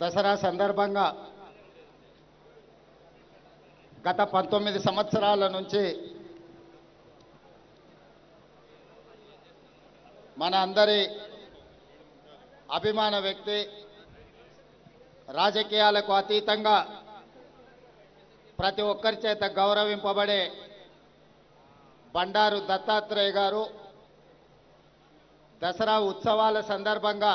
దసరా సందర్భంగా గత పంతొమ్మిది సంవత్సరాల నుంచి మన అందరి అభిమాన వ్యక్తి రాజకీయాలకు అతీతంగా ప్రతి ఒక్కరి చేత గౌరవింపబడే బండారు దత్తాత్రేయ గారు దసరా ఉత్సవాల సందర్భంగా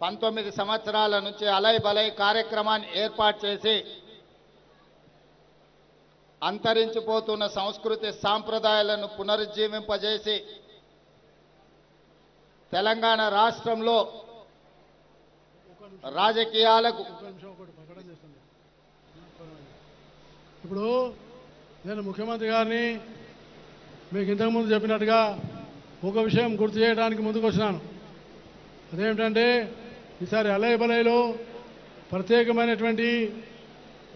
పంతొమ్మిది సంవత్సరాల నుంచి అలై బలై కార్యక్రమాన్ని ఏర్పాటు చేసి అంతరించిపోతున్న సంస్కృతి సాంప్రదాయాలను పునరుజ్జీవింపజేసి తెలంగాణ రాష్ట్రంలో రాజకీయాలకు ఇప్పుడు నేను ముఖ్యమంత్రి గారిని మీకు ఇంతకుముందు చెప్పినట్టుగా ఒక విషయం గుర్తు చేయడానికి ముందుకు వచ్చినాను అదేమిటంటే ఈసారి అలయబలయలో ప్రత్యేకమైనటువంటి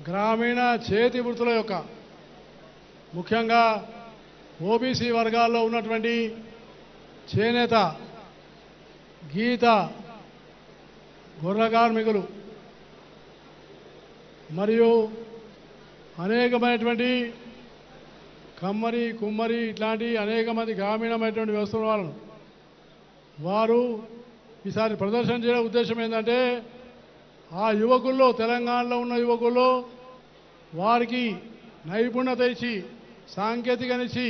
గ్రామీణ చేతి వృత్తుల యొక్క ముఖ్యంగా ఓబీసీ వర్గాల్లో ఉన్నటువంటి చేనేత గీత గుర్ర కార్మికులు మరియు అనేకమైనటువంటి కమ్మరి కుమ్మరి ఇట్లాంటి అనేక మంది గ్రామీణమైనటువంటి వ్యవస్థల వాళ్ళను వారు ఈసారి ప్రదర్శన చేయడం ఉద్దేశం ఏంటంటే ఆ యువకుల్లో తెలంగాణలో ఉన్న యువకుల్లో వారికి నైపుణ్యత ఇచ్చి సాంకేతికనిచ్చి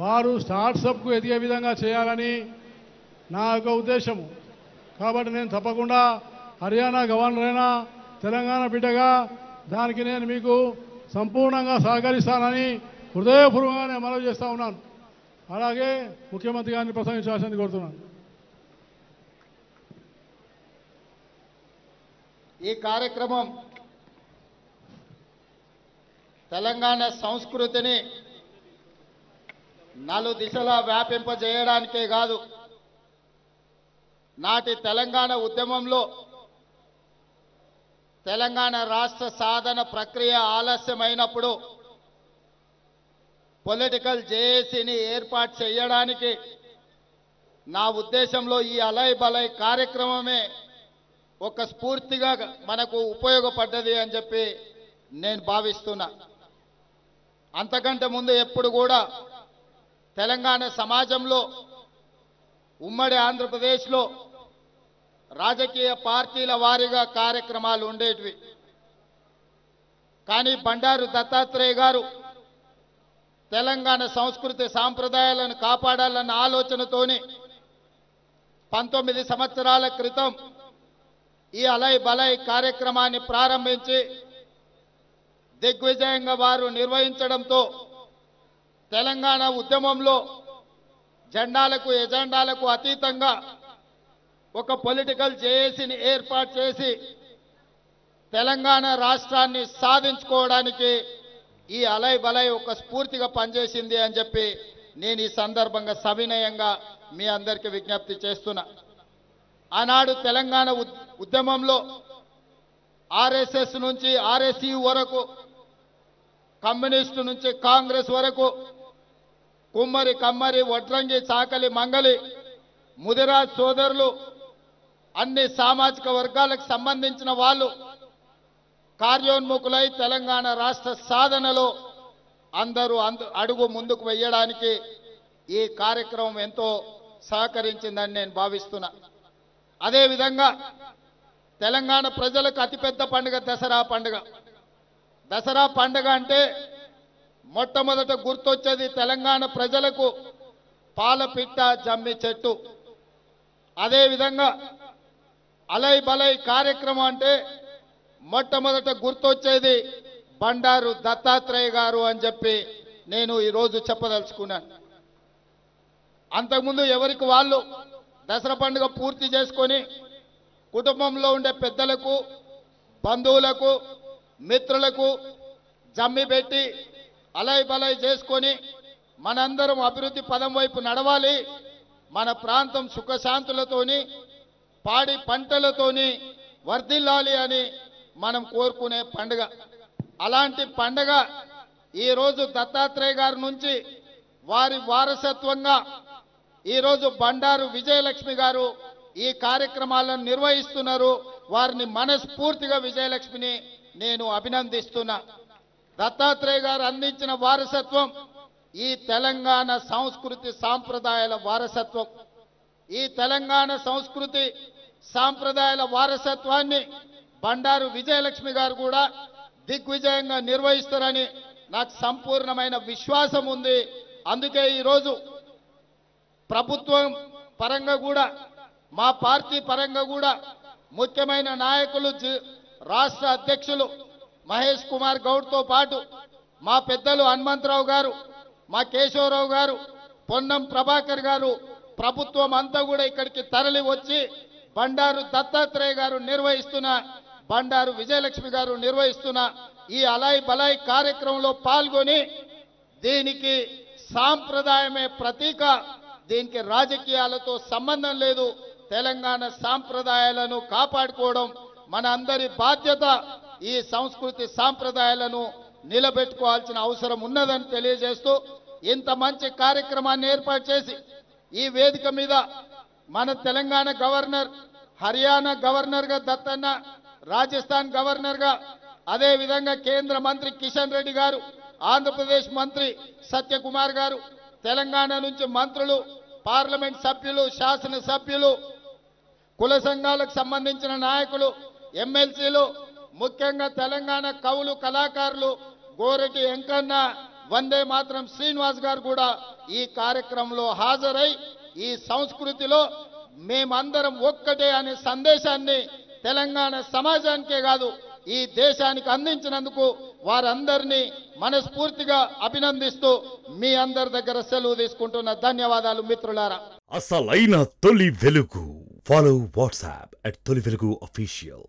వారు స్టార్ట్సప్కు ఎదిగే విధంగా చేయాలని నా యొక్క ఉద్దేశము. కాబట్టి నేను తప్పకుండా హర్యానా గవర్నర్ అయినా తెలంగాణ బిడ్డగా దానికి నేను మీకు సంపూర్ణంగా సహకరిస్తానని హృదయపూర్వకంగా నేను మనవి చేస్తా ఉన్నాను. అలాగే ముఖ్యమంత్రి గారిని ప్రసంగించాల్సింది కోరుతున్నాను. ఈ కార్యక్రమం తెలంగాణ సంస్కృతిని నలు దిశలా వ్యాపింపజేయడానికే కాదు నాటి తెలంగాణ ఉద్యమంలో తెలంగాణ రాష్ట్ర సాధన ప్రక్రియ ఆలస్యమైనప్పుడు పొలిటికల్ జేఏసీని ఏర్పాటు చేయడానికి నా ఉద్దేశంలో ఈ అలయ్ బలయ్ కార్యక్రమమే ఒక స్ఫూర్తిగా మనకు ఉపయోగపడ్డది అని చెప్పి నేను భావిస్తున్నా. అంతకంటే ముందు ఎప్పుడు కూడా తెలంగాణ సమాజంలో ఉమ్మడి ఆంధ్రప్రదేశ్లో రాజకీయ పార్టీల వారీగా కార్యక్రమాలు ఉండేటివి. కానీ బండారు దత్తాత్రేయ గారు తెలంగాణ సంస్కృతి సాంప్రదాయాలను కాపాడాలన్న ఆలోచనతోని పంతొమ్మిది సంవత్సరాల క్రితం ఈ అలయ్ బలయ్ కార్యక్రమాన్ని ప్రారంభించి దిగ్విజయంగా వారు నిర్వహించడంతో తెలంగాణ ఉద్యమంలో జెండాలకు ఎజెండాలకు అతీతంగా ఒక పొలిటికల్ జేఏసీని ఏర్పాటు చేసి తెలంగాణ రాష్ట్రాన్ని సాధించుకోవడానికి ఈ అలయ్ బలయ్ ఒక స్ఫూర్తిగా పనిచేసింది అని చెప్పి నేను ఈ సందర్భంగా సవినయంగా మీ అందరికీ విజ్ఞప్తి చేస్తున్నా. ఆనాడు తెలంగాణ ఉద్యమంలో ఆర్ఎస్ఎస్ నుంచి ఆర్ఎస్యు వరకు కమ్యూనిస్టు నుంచి కాంగ్రెస్ వరకు కుమ్మరి కమ్మరి వడ్రంగి చాకలి మంగలి ముదిరాజ్ సోదరులు అన్ని సామాజిక వర్గాలకు సంబంధించిన వాళ్ళు కార్యోన్ముఖులై తెలంగాణ రాష్ట్ర సాధనలో అందరూ అందు అడుగు ముందుకు వెయ్యడానికి ఈ కార్యక్రమం ఎంతో సహకరించిందని నేను భావిస్తున్నా. అదేవిధంగా తెలంగాణ ప్రజలకు అతిపెద్ద పండుగ దసరా పండుగ. దసరా పండుగ అంటే మొట్టమొదట గుర్తొచ్చేది తెలంగాణ ప్రజలకు పాలపిట్ట జమ్మి చెట్టు. అదేవిధంగా అలై బలై కార్యక్రమం అంటే మొట్టమొదట గుర్తొచ్చేది బండారు దత్తాత్రేయ గారు అని చెప్పి నేను ఈరోజు చెప్పదలుచుకున్నాను. అంతకుముందు ఎవరికి వాళ్ళు దసరా పండుగ పూర్తి చేసుకొని కుటుంబంలో ఉండే పెద్దలకు బంధువులకు మిత్రులకు జమ్మి పెట్టి అలై బలై చేసుకొని మనందరం అభివృద్ధి పదం వైపు నడవాలి. మన ప్రాంతం సుఖశాంతులతోని పాడి పంటలతోని వర్ధిల్లాలి అని మనం కోరుకునే పండుగ. అలాంటి పండుగ ఈరోజు దత్తాత్రేయ గారి నుంచి వారి వారసత్వంగా ఈరోజు బండారు విజయలక్ష్మి గారు ఈ కార్యక్రమాలను నిర్వహిస్తున్నారు. వారిని మనస్ఫూర్తిగా విజయలక్ష్మిని నేను అభినందిస్తున్నా. దత్తాత్రేయ గారు అందించిన వారసత్వం ఈ తెలంగాణ సంస్కృతి సాంప్రదాయాల వారసత్వం ఈ తెలంగాణ సంస్కృతి సాంప్రదాయాల వారసత్వాన్ని బండారు విజయలక్ష్మి గారు కూడా దిగ్విజయంగా నిర్వహిస్తారని నాకు సంపూర్ణమైన విశ్వాసం ఉంది. అందుకే ఈరోజు ప్రభుత్వం పరంగా కూడా మా పార్టీ పరంగా కూడా ముఖ్యమైన నాయకులు రాష్ట్ర అధ్యక్షులు మహేష్ కుమార్ గౌడ్తో పాటు మా పెద్దలు హనుమంతరావు గారు మా కేశవరావు గారు పొన్నం ప్రభాకర్ గారు ప్రభుత్వం అంతా కూడా ఇక్కడికి తరలి వచ్చి బండారు దత్తాత్రేయ గారు నిర్వహిస్తున్న బండారు విజయలక్ష్మి గారు నిర్వహిస్తున్న ఈ అలాయ్ బలాయ్ కార్యక్రమంలో పాల్గొని దీనికి సాంప్రదాయమే ప్రతీక దీనికి రాజకీయాలతో సంబంధం లేదు. తెలంగాణ సాంప్రదాయాలను కాపాడుకోవడం మన అందరి బాధ్యత. ఈ సంస్కృతి సాంప్రదాయాలను నిలబెట్టుకోవాల్సిన అవసరం ఉన్నదని తెలియజేస్తూ ఇంత మంచి కార్యక్రమాన్ని ఏర్పాటు చేసి ఈ వేదిక మీద మన తెలంగాణ గవర్నర్ హర్యానా గవర్నర్గా దత్తన్న రాజస్థాన్ గవర్నర్గా అదేవిధంగా కేంద్ర మంత్రి కిషన్ రెడ్డి గారు ఆంధ్రప్రదేశ్ మంత్రి సత్యకుమార్ గారు తెలంగాణ నుంచి మంత్రులు పార్లమెంట్ సభ్యులు శాసన సభ్యులు కుల సంఘాలకు సంబంధించిన నాయకులు ఎమ్మెల్సీలు ముఖ్యంగా తెలంగాణ కవులు కళాకారులు గోరటి వెంకన్న వందే మాత్రం శ్రీనివాస్ గారు కూడా ఈ కార్యక్రమంలో హాజరై ఈ సంస్కృతిలో మేమందరం ఒక్కటే అనే సందేశాన్ని తెలంగాణ సమాజానికే కాదు ఈ దేశానికి అందించినందుకు వారందరినీ మనస్ఫూర్తిగా అభినందిస్తూ మీ అందరి దగ్గర సెలవు తీసుకుంటున్న ధన్యవాదాలు మిత్రులారా. అసలైన తొలి వెలుగు. ఫాలో వాట్సాప్ అట్ తొలి వెలుగు అఫీషియల్